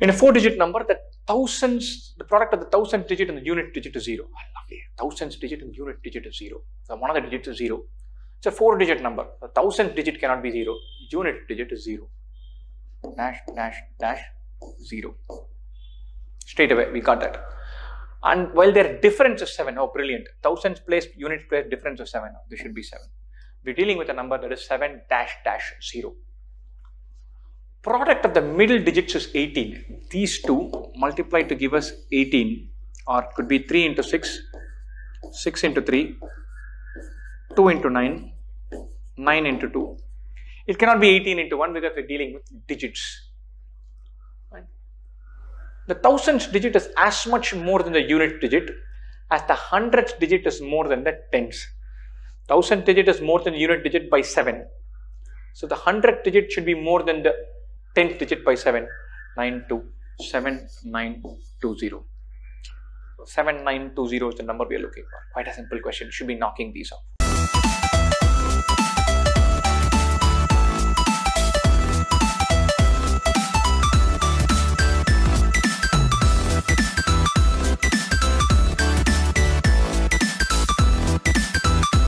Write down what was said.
In a four digit number, the thousands, the product of the thousand digit and the unit digit is zero. Lovely. Thousands digit and unit digit is zero. So one of the digits is zero. It's a four digit number. The thousand digit cannot be zero. Unit digit is zero. Dash, dash, dash, zero. Straight away, we got that. And while their difference is seven, oh, brilliant. Thousands place, unit place, difference is seven. This should be seven. We're dealing with a number that is seven dash dash zero product of the middle digits is 18. These two multiplied to give us 18 or could be 3 into 6, 6 into 3, 2 into 9, 9 into 2. It cannot be 18 into 1 because we're dealing with digits. The thousandth digit is as much more than the unit digit as the hundredth digit is more than the tens. Thousand digit is more than unit digit by 7. So the hundredth digit should be more than the 10th digit by 7, 9, 2, 7, 9, 2, 0. So 7, 9, 2, 0 is the number we are looking for. Quite a simple question. Should be knocking these off.